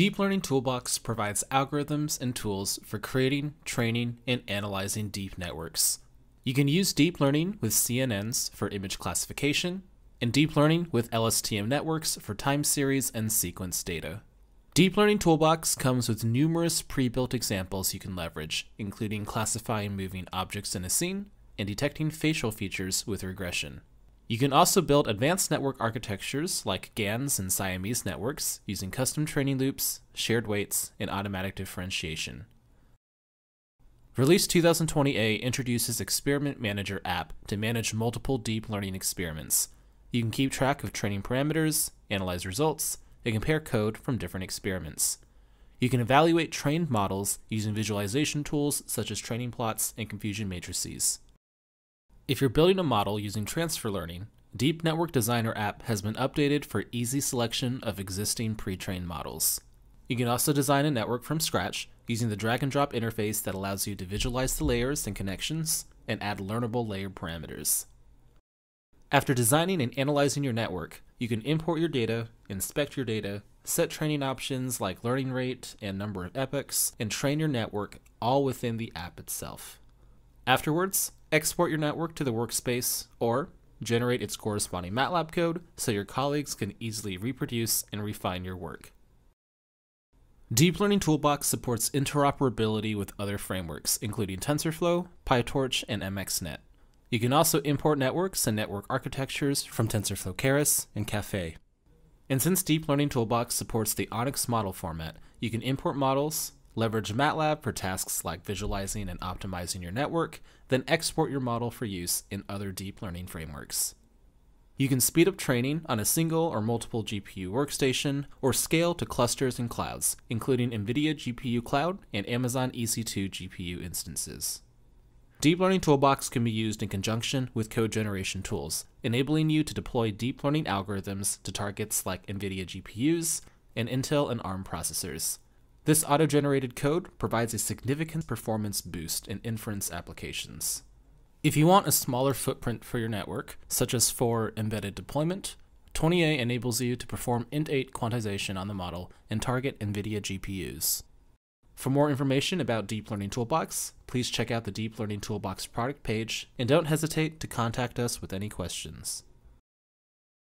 Deep Learning Toolbox provides algorithms and tools for creating, training, and analyzing deep networks. You can use deep learning with CNNs for image classification, and deep learning with LSTM networks for time series and sequence data. Deep Learning Toolbox comes with numerous pre-built examples you can leverage, including classifying moving objects in a scene and detecting facial features with regression. You can also build advanced network architectures like GANs and Siamese networks using custom training loops, shared weights, and automatic differentiation. Release 2020A introduces Experiment Manager app to manage multiple deep learning experiments. You can keep track of training parameters, analyze results, and compare code from different experiments. You can evaluate trained models using visualization tools such as training plots and confusion matrices. If you're building a model using transfer learning, Deep Network Designer app has been updated for easy selection of existing pre-trained models. You can also design a network from scratch using the drag and drop interface that allows you to visualize the layers and connections and add learnable layer parameters. After designing and analyzing your network, you can import your data, inspect your data, set training options like learning rate and number of epochs, and train your network all within the app itself. Afterwards, export your network to the workspace, or generate its corresponding MATLAB code so your colleagues can easily reproduce and refine your work. Deep Learning Toolbox supports interoperability with other frameworks, including TensorFlow, PyTorch, and MXNet. You can also import networks and network architectures from TensorFlow Keras and Caffe. And since Deep Learning Toolbox supports the ONNX model format, you can import models, Leverage MATLAB for tasks like visualizing and optimizing your network, then export your model for use in other deep learning frameworks. You can speed up training on a single or multiple GPU workstation, or scale to clusters and clouds, including NVIDIA GPU Cloud and Amazon EC2 GPU instances. Deep Learning Toolbox can be used in conjunction with code generation tools, enabling you to deploy deep learning algorithms to targets like NVIDIA GPUs and Intel and ARM processors, this auto-generated code provides a significant performance boost in inference applications. If you want a smaller footprint for your network, such as for embedded deployment, 20A enables you to perform int8 quantization on the model and target NVIDIA GPUs. For more information about Deep Learning Toolbox, please check out the Deep Learning Toolbox product page, and don't hesitate to contact us with any questions.